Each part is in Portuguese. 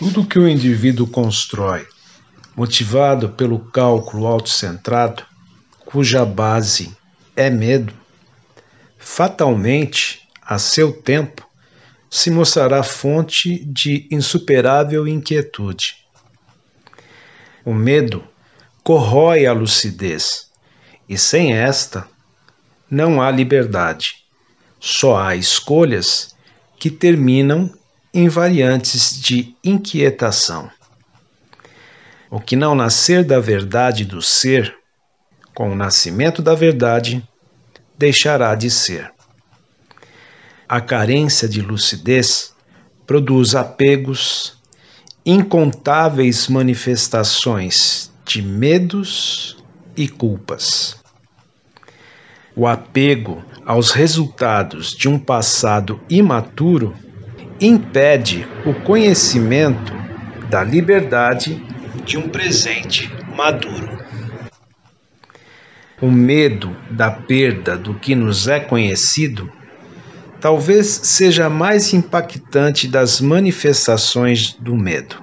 Tudo que o indivíduo constrói, motivado pelo cálculo autocentrado, cuja base é medo, fatalmente, a seu tempo, se mostrará fonte de insuperável inquietude. O medo corrói a lucidez, e sem esta, não há liberdade. Só há escolhas que terminam em variantes de inquietação. O que não nascer da verdade do ser, com o nascimento da verdade, deixará de ser. A carência de lucidez produz apegos, incontáveis manifestações de medos e culpas. O apego aos resultados de um passado imaturo impede o conhecimento da liberdade de um presente maduro. O medo da perda do que nos é conhecido talvez seja a mais impactante das manifestações do medo.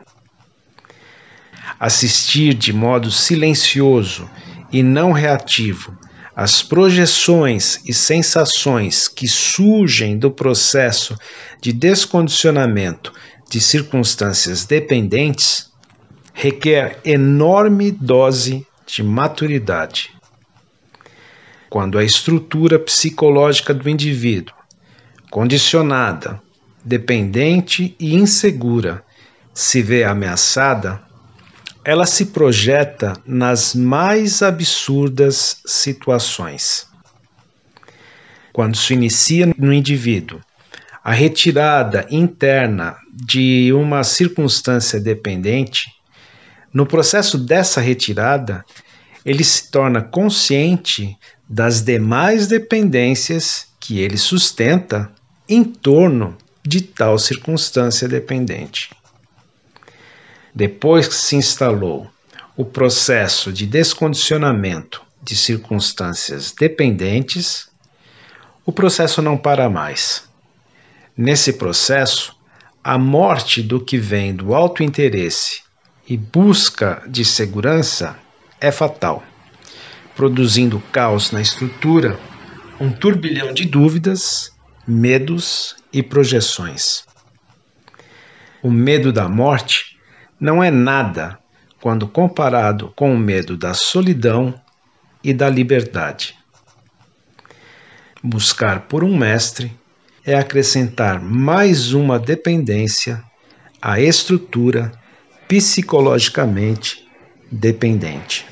Assistir de modo silencioso e não reativo às projeções e sensações que surgem do processo de descondicionamento de circunstâncias dependentes requer enorme dose de maturidade. Quando a estrutura psicológica do indivíduo condicionada, dependente e insegura, se vê ameaçada, ela se projeta nas mais absurdas situações. Quando se inicia no indivíduo a retirada interna de uma circunstância dependente, no processo dessa retirada, ele se torna consciente das demais dependências que ele sustenta em torno de tal circunstância dependente. Depois que se instalou o processo de descondicionamento de circunstâncias dependentes, o processo não para mais. Nesse processo, a morte do que vem do autointeresse e busca de segurança é fatal, produzindo caos na estrutura, um turbilhão de dúvidas medos e projeções. O medo da morte não é nada quando comparado com o medo da solidão e da liberdade. Buscar por um mestre é acrescentar mais uma dependência à estrutura psicologicamente dependente.